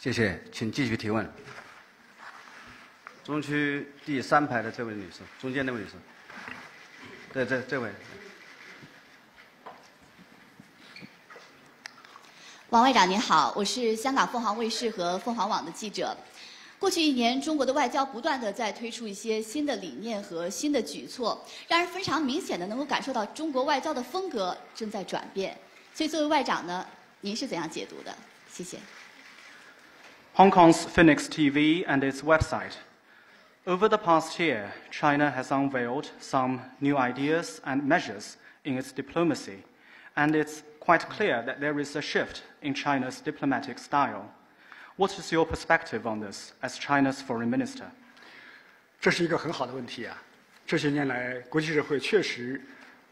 谢谢，请继续提问。中区第三排的这位女士，中间那位女士，对，这这位。王外长您好，我是香港凤凰卫视和凤凰网的记者。过去一年，中国的外交不断的在推出一些新的理念和新的举措，让人非常明显的能够感受到中国外交的风格正在转变。所以，作为外长呢，您是怎样解读的？谢谢。Hong Kong's Phoenix TV and its website. Over the past year, China has unveiled some new ideas and measures in its diplomacy, and it's quite clear that there is a shift in China's diplomatic style. What is your perspective on this as China's foreign minister? 这是一个很好的问题啊！这些年来，国际社会确实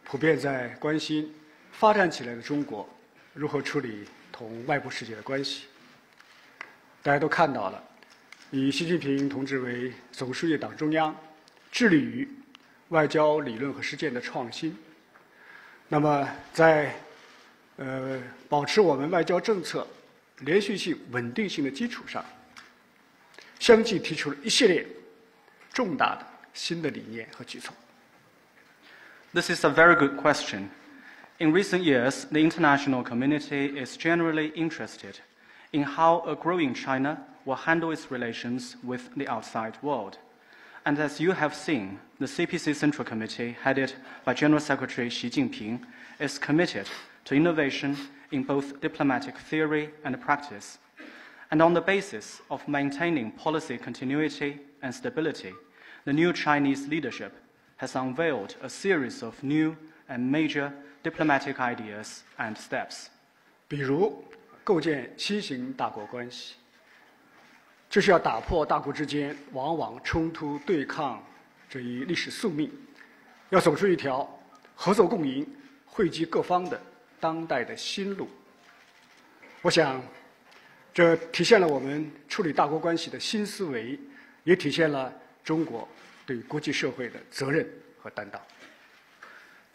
普遍在关心发展起来的中国如何处理同外部世界的关系。 大家都看到了，以习近平同志为总书记党中央，致力于外交理论和实践的创新。那么，在呃保持我们外交政策。连续性、稳定性的基础上，相继提出了一系列重大的新的理念和举措。This is a very good question. In recent years, the international community is generally interested in how a growing China will handle its relations with the outside world. And as you have seen, the CPC Central Committee, headed by General Secretary Xi Jinping, is committed to innovation in both diplomatic theory and practice. And on the basis of maintaining policy continuity and stability, the new Chinese leadership has unveiled a series of new and major diplomatic ideas and steps. 比如，构建新型大国关系，这是要打破大国之间往往冲突对抗这一历史宿命，要走出一条合作共赢、惠及各方的当代的新路，我想，这体现了我们处理大国关系的新思维，也体现了中国对国际社会的责任和担当。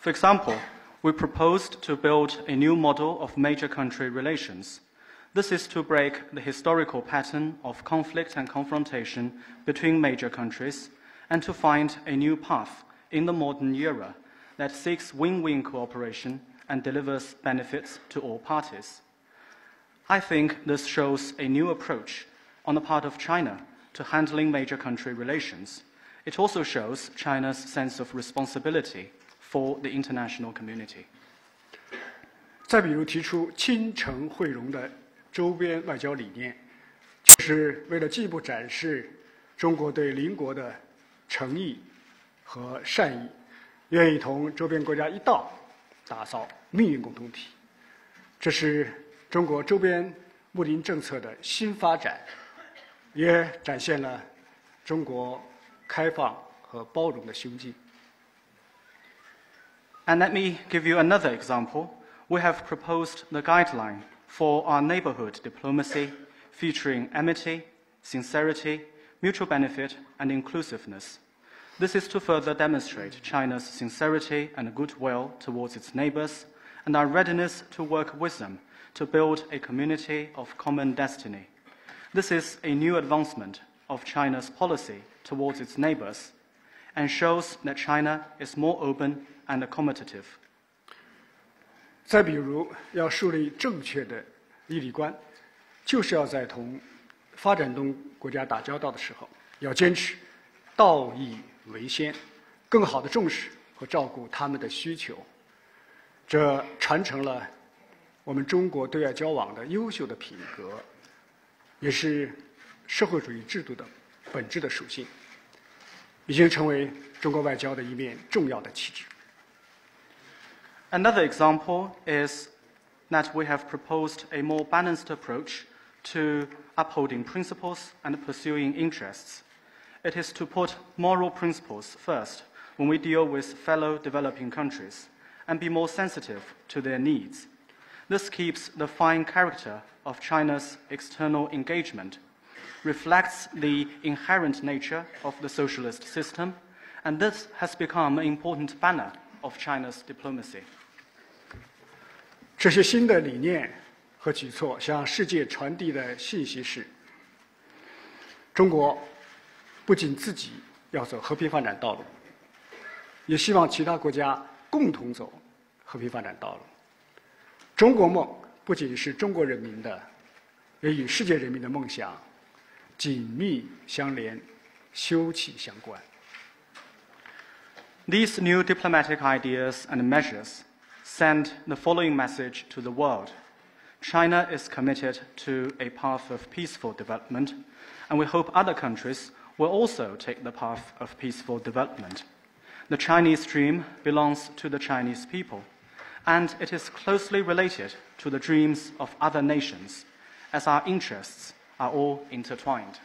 For example, we proposed to build a new model of major country relations. This is to break the historical pattern of conflict and confrontation between major countries and to find a new path in the modern era that seeks win win cooperation and delivers benefits to all parties. I think this shows a new approach on the part of China to handling major country relations. It also shows China's sense of responsibility for the international community. 再比如，提出亲诚惠容的周边外交理念，就是为了进一步展示中国对邻国的诚意和善意，愿意同周边国家一道打造命运共同体，这是中国周边睦邻政策的新发展，也展现了中国开放和包容的胸襟。And let me give you another example. We have proposed the guideline for our neighborhood diplomacy, featuring amity, sincerity, mutual benefit, and inclusiveness. This is to further demonstrate China's sincerity and goodwill towards its neighbors and our readiness to work with them to build a community of common destiny. This is a new advancement of China's policy towards its neighbors and shows that China is more open and accommodative. 再比如，要树立正确的义理观，就是要在同发展中国家打交道的时候，要坚持道义为先，更好的重视和照顾他们的需求。这传承了我们中国对外交往的优秀的品格，也是社会主义制度的本质的属性，已经成为中国外交的一面重要的旗帜。Another example is that we have proposed a more balanced approach to upholding principles and pursuing interests. It is to put moral principles first when we deal with fellow developing countries and be more sensitive to their needs. This keeps the fine character of China's external engagement, reflects the inherent nature of the socialist system, and this has become an important banner of China's diplomacy. 这些新的理念和举措向世界传递的信息是：中国不仅自己要走和平发展道路，也希望其他国家共同走和平发展道路。中国梦不仅是中国人民的，也与世界人民的梦想紧密相连、休戚相关。These new diplomatic ideas and measures send the following message to the world. China is committed to a path of peaceful development, and we hope other countries will also take the path of peaceful development. The Chinese dream belongs to the Chinese people, and it is closely related to the dreams of other nations, as our interests are all intertwined.